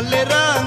लाल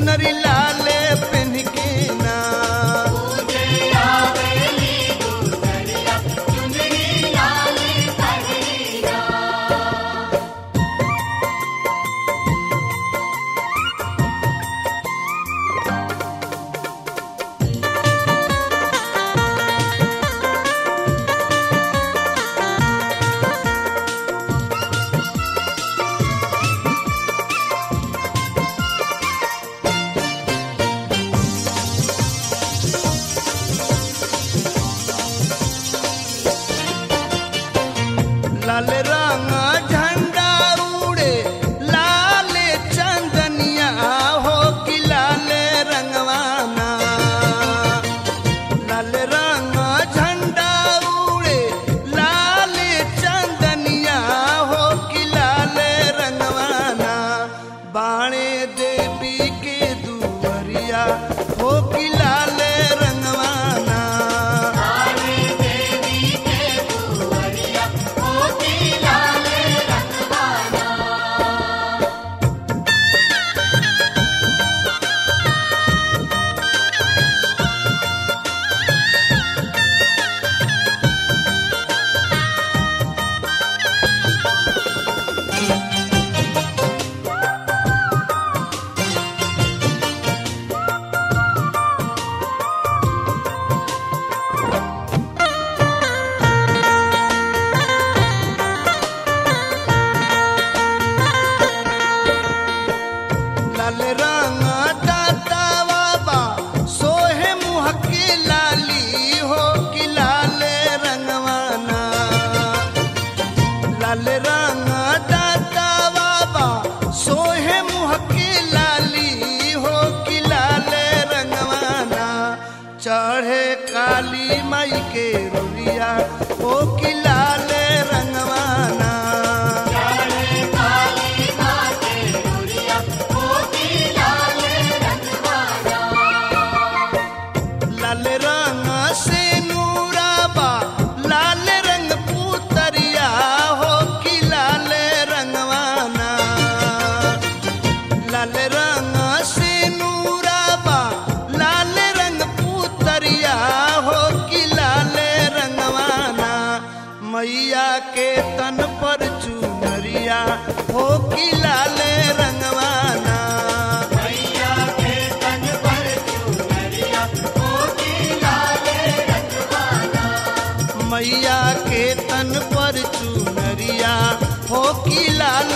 உணரில்லாத मैया के तन पर चुनरिया हो कि लाल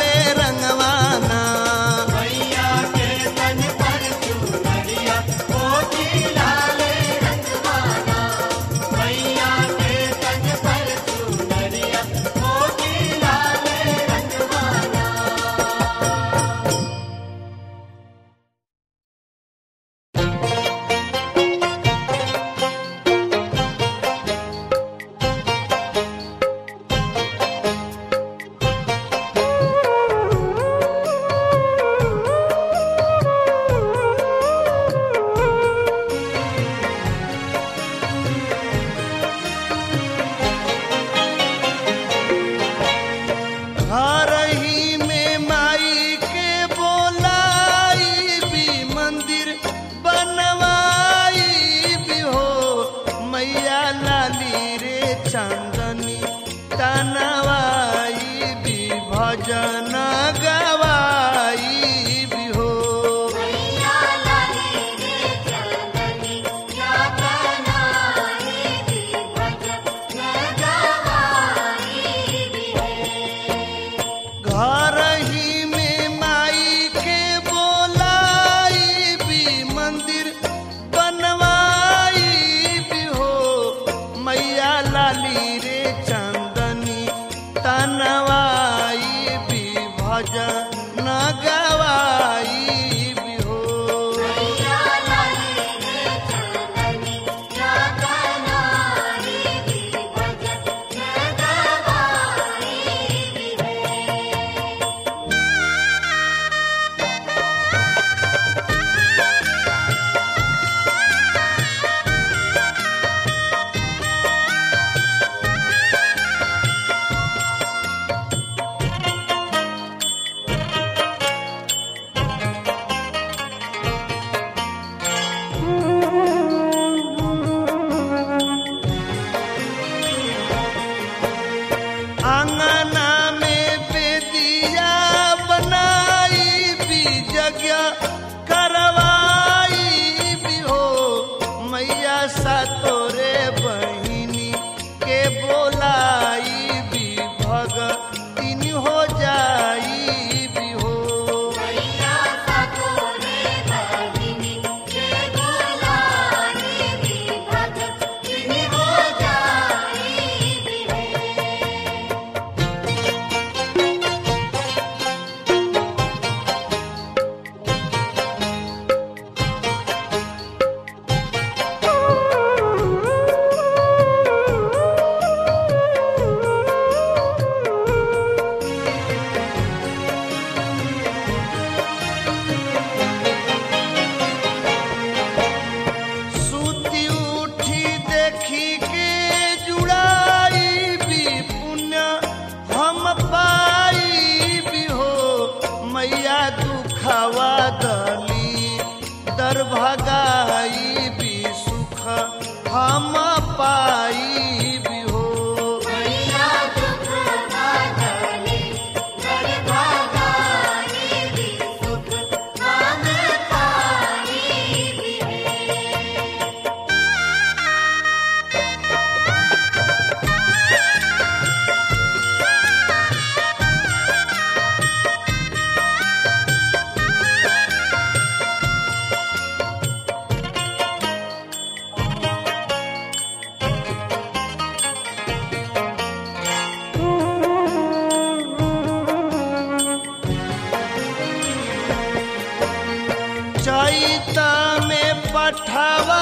पाठवा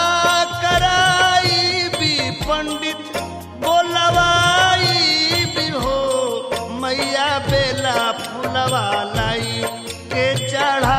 कराई भी पंडित बोलवाई भी हो। मैया बेला फुलवा लाई के चढ़ा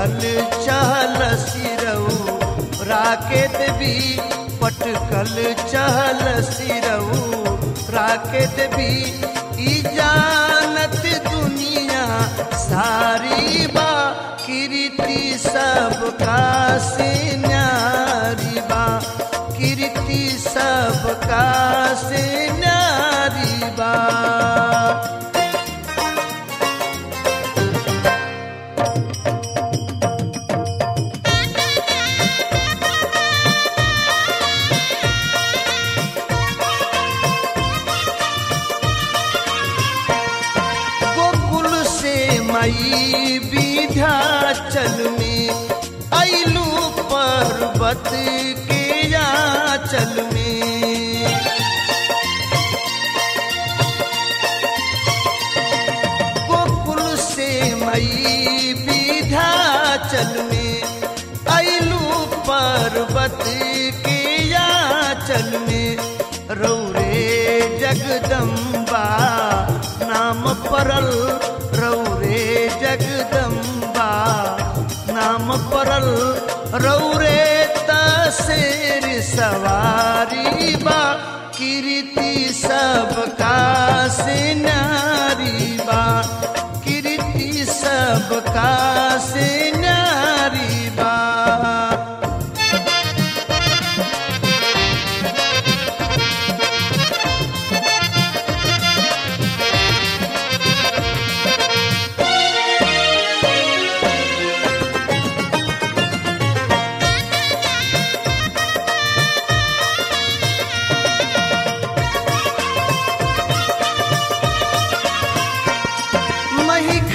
चल चहल सिरऊ, राकेत भी पटकल चहल सिरऊ। राकेत भी ई जानत दुनिया, सारी बा कीर्ति सब का सिन्यारी बा। कीर्ति सब का न्यारी चल में अलू पर्वत के चल में। गोकुल से मई विधा चल में अलू पर्वत के चल में। रौरे जगदम्बा नाम परल सकल रौरे तसेर सवारी बा कीर्ति सबका सिनारी बा कीर्ति सबका सिनारी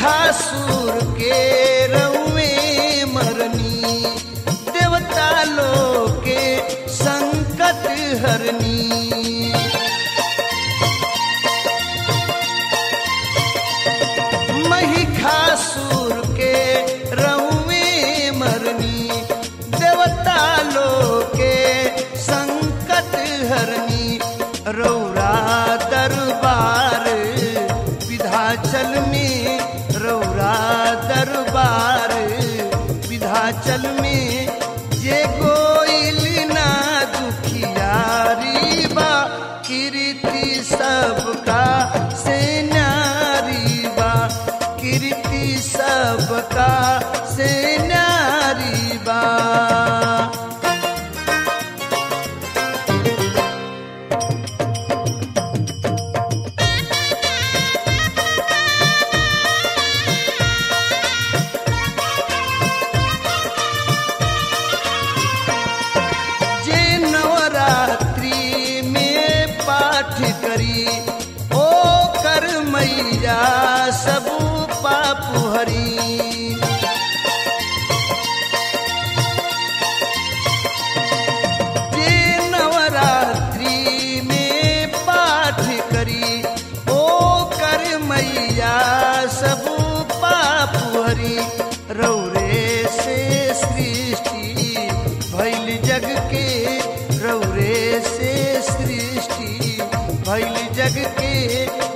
raço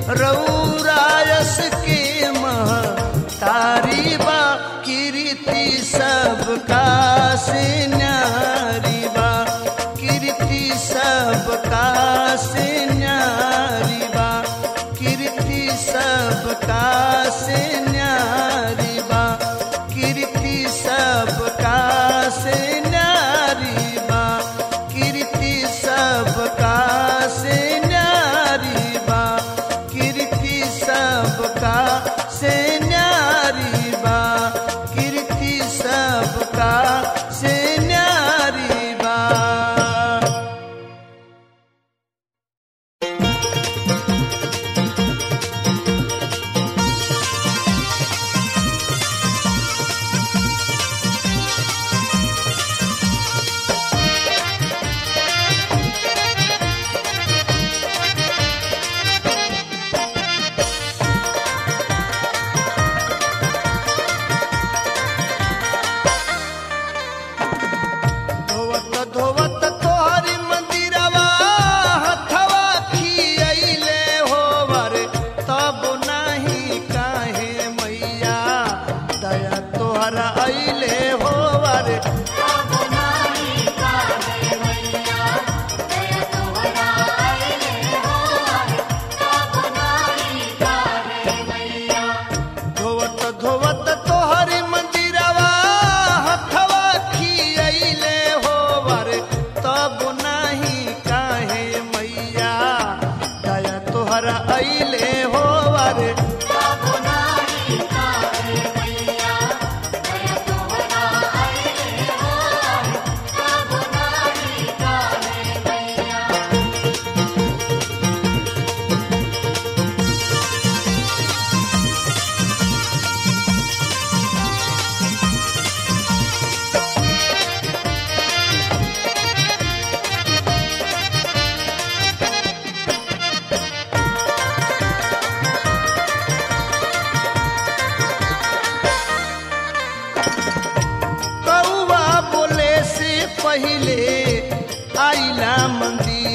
रऊरायस के मह बा, कीर्ति सबका सिन्यारी बा। कीर्ति सबका सिन्यारी बा। कीर्ति सबका सिन्या पहिले आईला मंदिर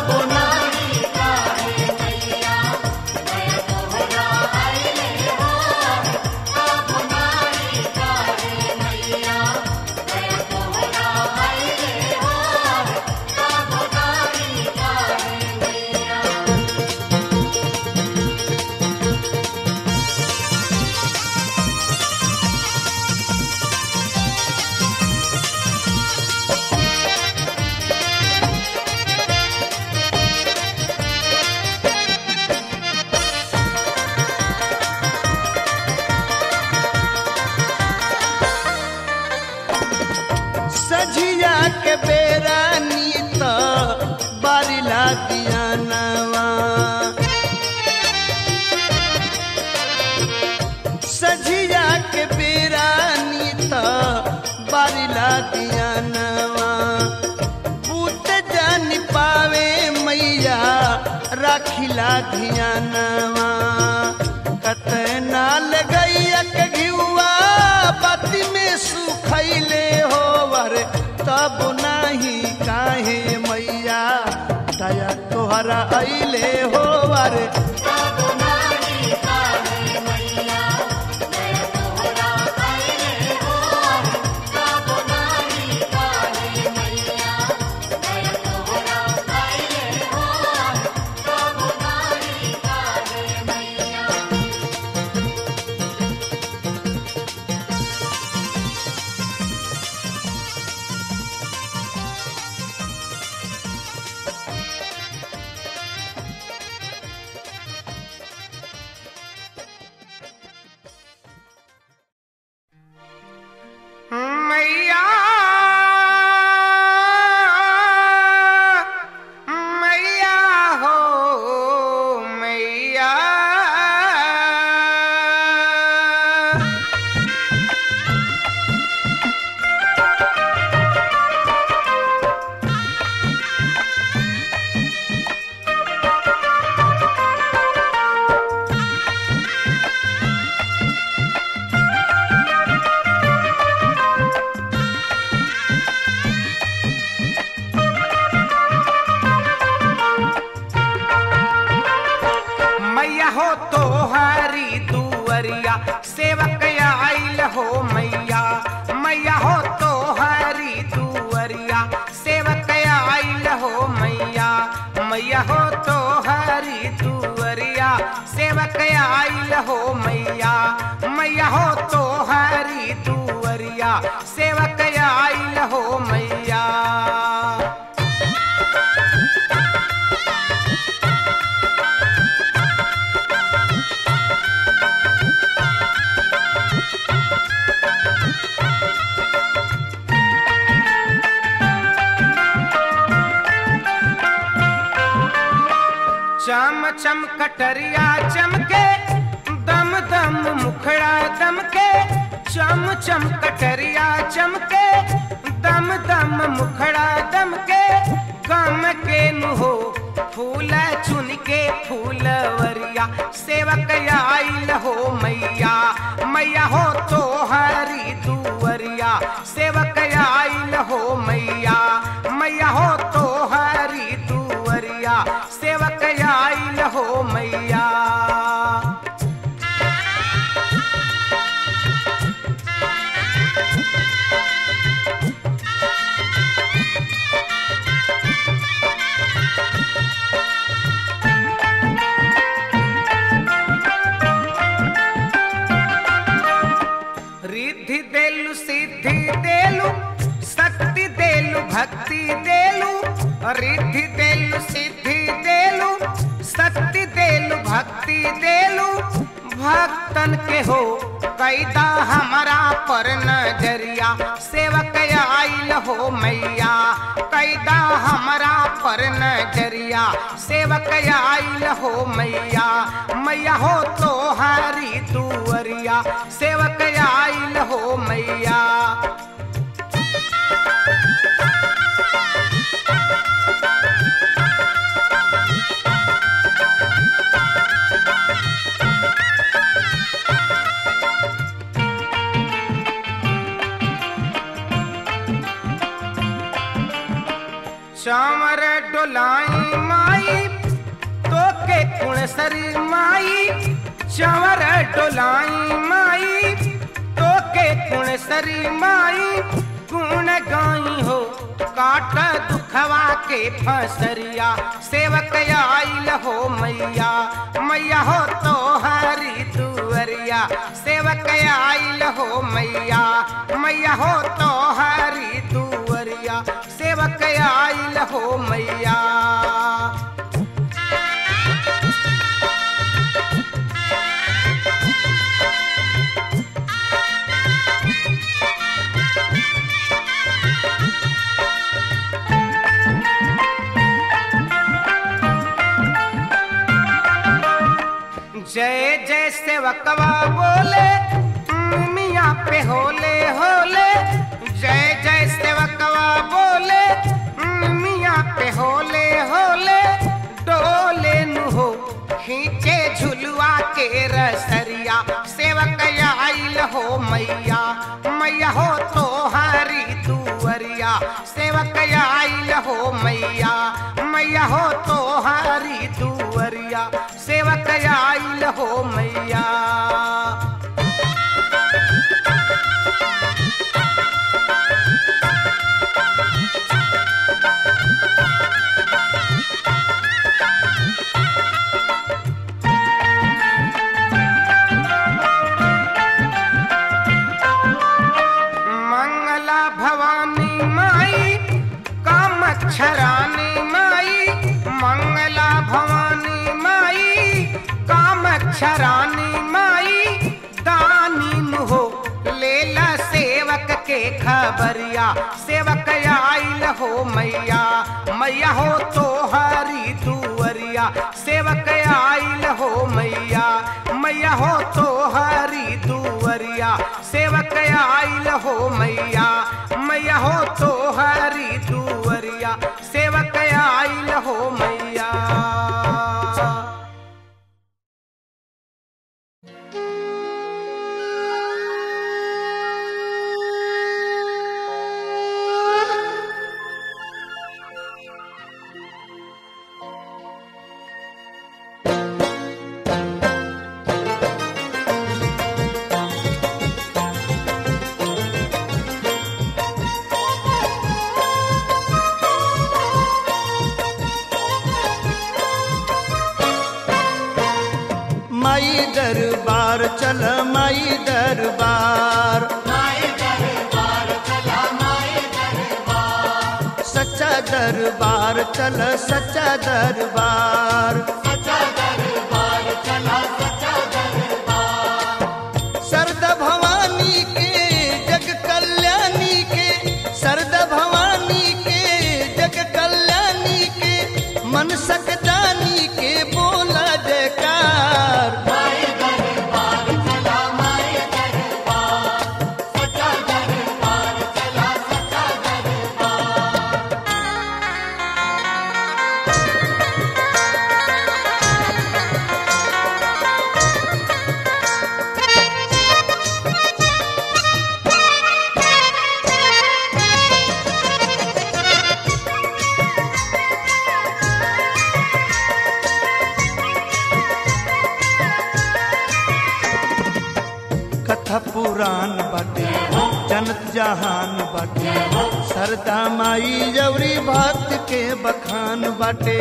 bo ला धियानवा मैया रिद्धि देलु, सिद्धि देलु, शक्ति देलु, भक्ति देलु। भक्तन के हो कैदा हमारा पर नज़रिया, सेवक आइल हो मैया। कैदा हमारा पर नज़रिया, सेवक आइल हो मैया। मैया हो तो हरी दुअरिया सेवक आइल हो मैया। चावर डोलाई माई तो के कुणसरी माई। चावर डोलाई माई तो के कुणसरी माई। गुण गाई हो, काट दुखवा के फसरिया। सेवक आइल हो मैया मैया हो तो हरी दुअरिया सेवक आइल हो मैया मैया हो तो हरी दुअरिया सेवक आइल हो मैया। जय जय सेवकवा हो मैया मैया हो तो हरी दुअरिया सेवक आई हो मैया मैया हो तो हरी दुअरिया सेवक आई हो मैया। दरबार चल माई दरबार। सच्चा दरबार चल सच्चा दरबार। बाटे।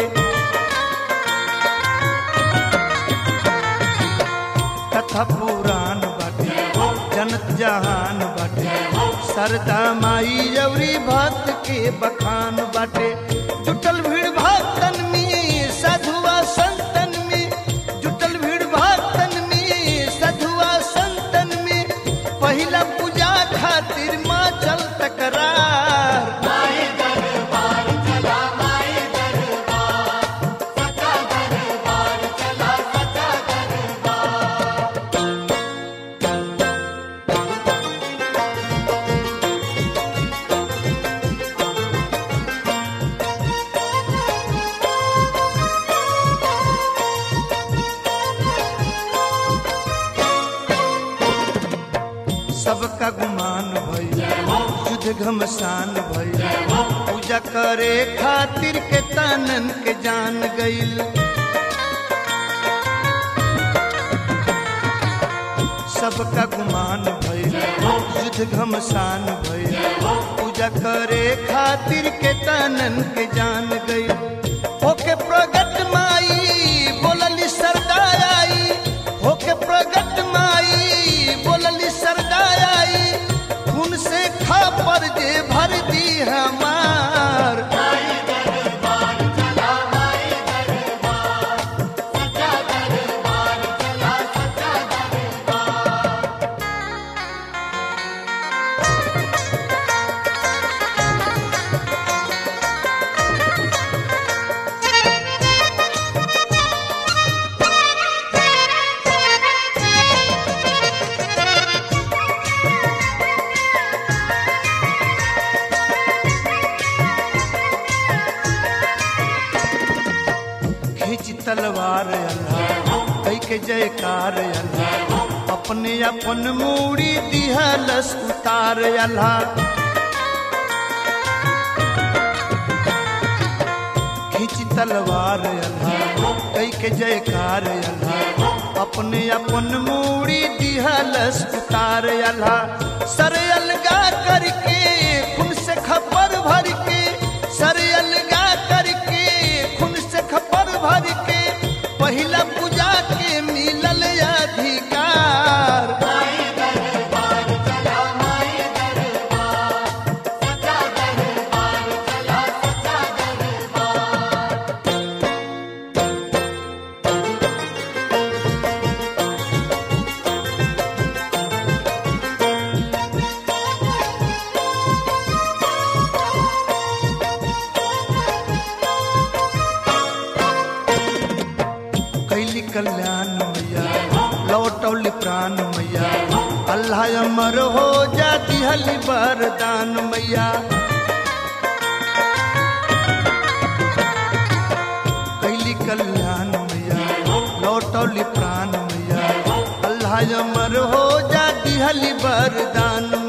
कथा पुराण बाटे जनत जहान बाटे सरदा माई जवरी भक्त के बखान बाटे। जयकार अल्लाह। अपने अपन मूड़ी दिहलस उतार अल्लाह। खिंच तलवार अल्लाह। कई के जयकार अल्लाह। अपने अपन मूड़ी दिहलस उतार अल्लाह। सर अलगा करके कल्याण मैया। प्राण मैया। अल्लाह अमर हो जाती हली बरदान मैया। कैली कल्याण मैया। लौटौली प्राण मैया। अल्लाह अमर हो जाती हली बरदान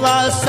was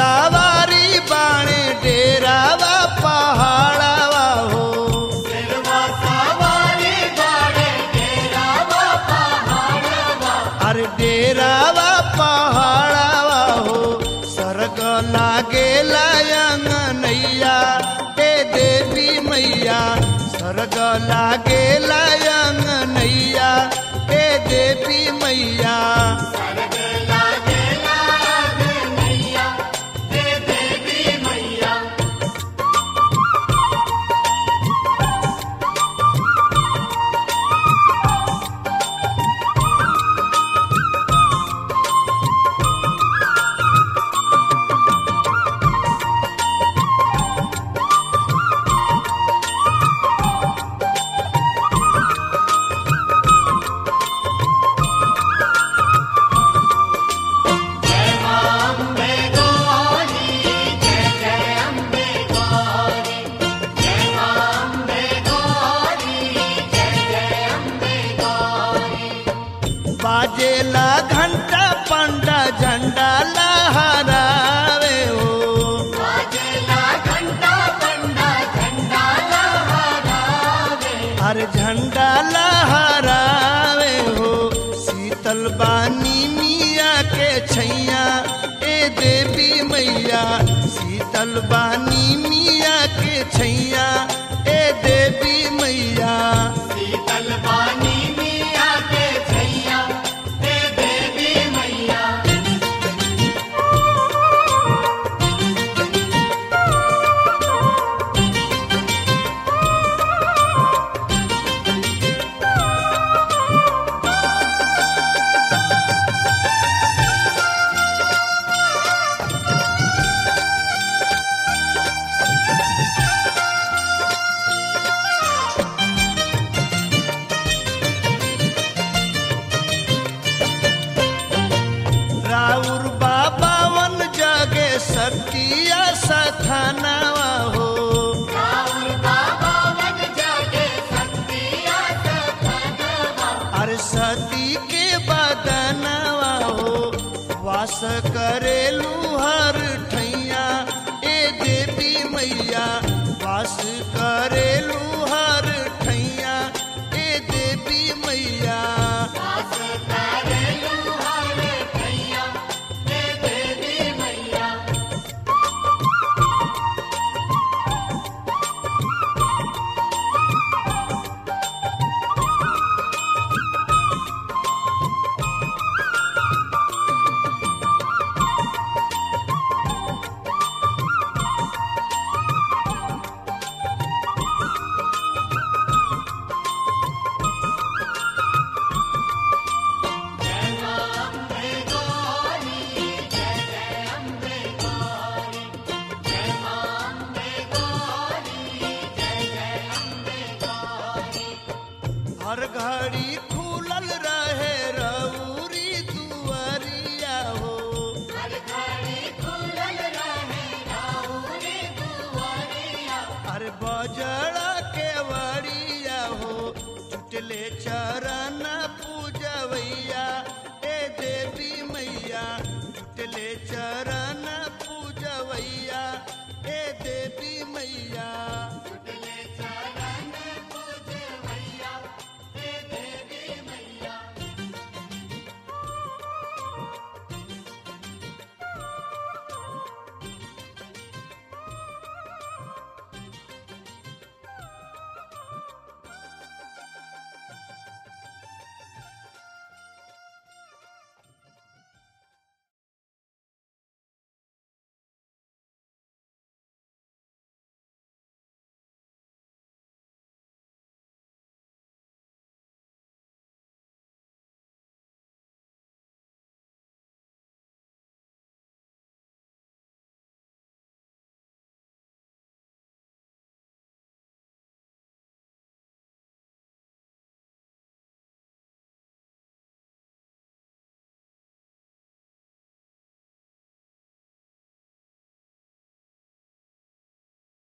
वड़िया हो चुटले चरण पूजवैया